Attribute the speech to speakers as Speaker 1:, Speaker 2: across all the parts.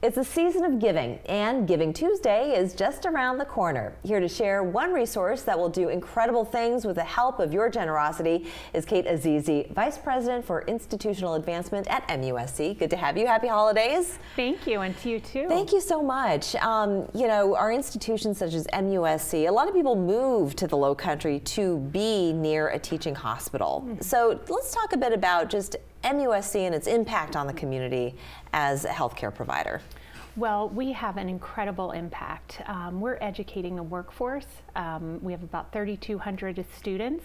Speaker 1: It's a season of giving, and Giving Tuesday is just around the corner. Here to share one resource that will do incredible things with the help of your generosity is Kate Azizi, Vice President for Institutional Advancement at MUSC. Good to have you. Happy holidays.
Speaker 2: Thank you, and to you too.
Speaker 1: Thank you so much. Um, you know, our institutions such as MUSC, a lot of people move to the Low Country to be near a teaching hospital. Mm -hmm. So let's talk a bit about just MUSC and its impact on the community as a healthcare provider?
Speaker 2: Well, we have an incredible impact. Um, we're educating the workforce. Um, we have about 3,200 students,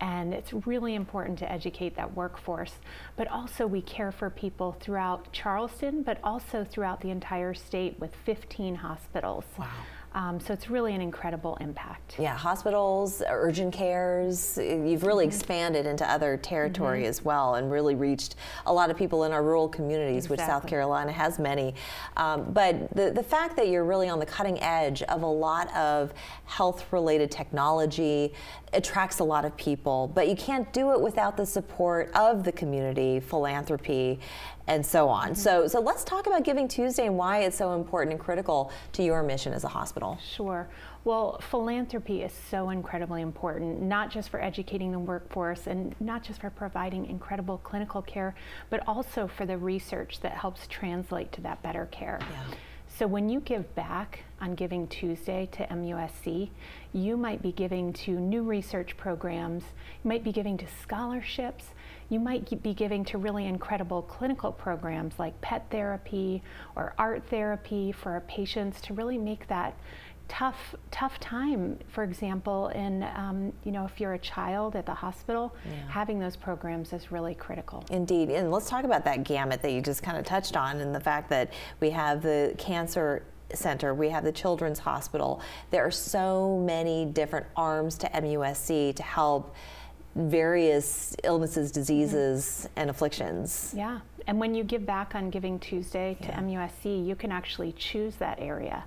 Speaker 2: and it's really important to educate that workforce. But also, we care for people throughout Charleston, but also throughout the entire state with 15 hospitals.
Speaker 1: Wow.
Speaker 2: Um, so it's really an incredible impact.
Speaker 1: Yeah, hospitals, urgent cares, you've really mm -hmm. expanded into other territory mm -hmm. as well and really reached a lot of people in our rural communities, exactly. which South Carolina has many. Um, but the, the fact that you're really on the cutting edge of a lot of health related technology attracts a lot of people, but you can't do it without the support of the community, philanthropy, and so on. Mm -hmm. So, so let's talk about Giving Tuesday and why it's so important and critical to your mission as a hospital.
Speaker 2: Sure. Well, philanthropy is so incredibly important, not just for educating the workforce and not just for providing incredible clinical care, but also for the research that helps translate to that better care. Yeah. So when you give back on Giving Tuesday to MUSC, you might be giving to new research programs, you might be giving to scholarships, you might be giving to really incredible clinical programs like pet therapy or art therapy for our patients to really make that tough tough time for example in um, you know if you're a child at the hospital yeah. having those programs is really critical
Speaker 1: indeed and let's talk about that gamut that you just kind of touched on and the fact that we have the cancer Center, we have the Children's Hospital. There are so many different arms to MUSC to help various illnesses, diseases, mm -hmm. and afflictions.
Speaker 2: Yeah. And when you give back on Giving Tuesday to yeah. MUSC, you can actually choose that area.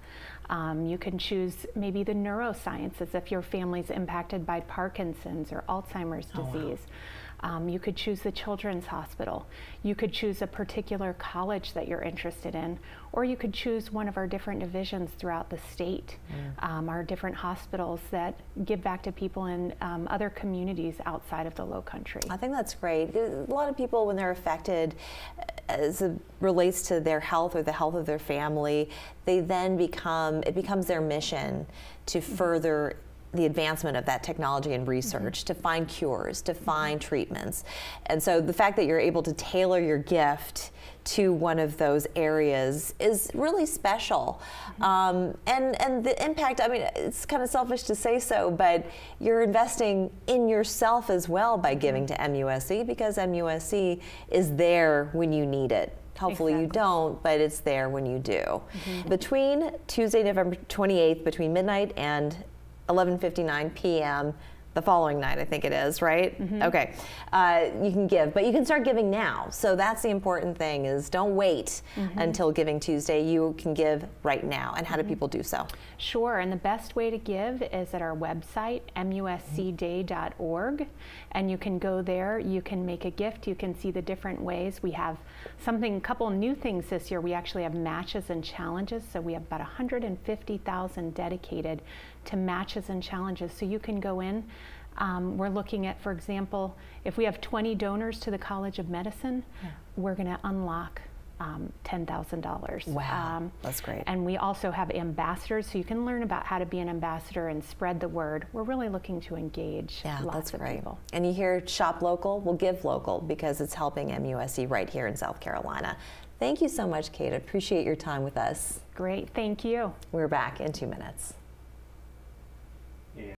Speaker 2: Um, you can choose maybe the neurosciences if your family's impacted by Parkinson's or Alzheimer's oh, disease. Wow. Um, you could choose the Children's Hospital. You could choose a particular college that you're interested in, or you could choose one of our different divisions throughout the state, mm. um, our different hospitals that give back to people in um, other communities outside of the Low Country.
Speaker 1: I think that's great. A lot of people, when they're affected, as it relates to their health or the health of their family, they then become, it becomes their mission to mm-hmm. further the advancement of that technology and research mm -hmm. to find cures, to find treatments. And so the fact that you're able to tailor your gift to one of those areas is really special. Mm -hmm. um, and, and the impact, I mean, it's kind of selfish to say so, but you're investing in yourself as well by giving to MUSC because MUSC is there when you need it. Hopefully exactly. you don't, but it's there when you do. Mm -hmm. Between Tuesday, November 28th, between midnight and 11:59 p.m. the following night, I think it is, right? Mm -hmm. Okay, uh, you can give, but you can start giving now. So that's the important thing: is don't wait mm -hmm. until Giving Tuesday. You can give right now. And how do mm-hmm. people do so?
Speaker 2: Sure, and the best way to give is at our website, muscday.org, and you can go there. You can make a gift. You can see the different ways. We have something, a couple new things this year. We actually have matches and challenges. So we have about 150,000 dedicated to matches and challenges. So you can go in. Um, we're looking at, for example, if we have 20 donors to the College of Medicine, yeah. we're going to unlock um, $10,000.
Speaker 1: Wow, um, that's great.
Speaker 2: And we also have ambassadors, so you can learn about how to be an ambassador and spread the word. We're really looking to engage
Speaker 1: yeah,
Speaker 2: lots
Speaker 1: that's
Speaker 2: of
Speaker 1: great.
Speaker 2: people.
Speaker 1: And you hear shop local, we'll give local because it's helping MUSC right here in South Carolina. Thank you so much, Kate. I appreciate your time with us.
Speaker 2: Great, thank you.
Speaker 1: We're back in two minutes.